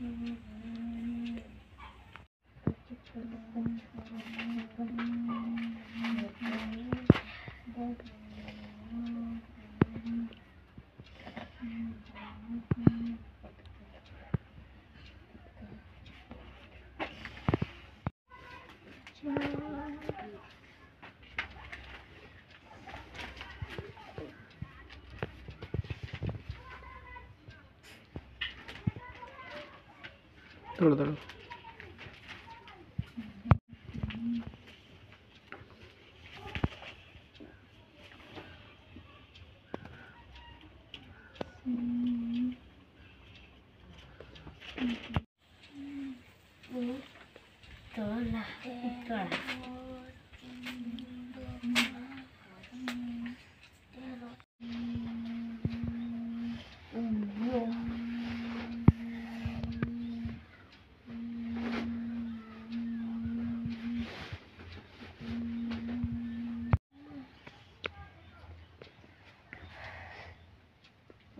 Ciao. দাঁড়ো দাঁড়ো Tola, tola.